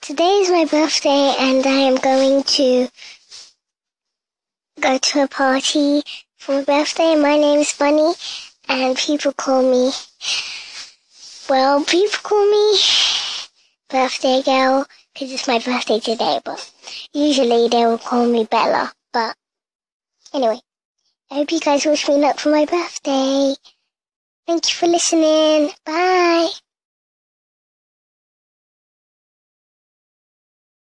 Today is my birthday and I am going to go to a party for my birthday. My name is Bunny and people call me, well, people call me birthday girl because it's my birthday today, but usually they will call me Bella. But anyway, I hope you guys wish me luck for my birthday. Thank you for listening. Bye.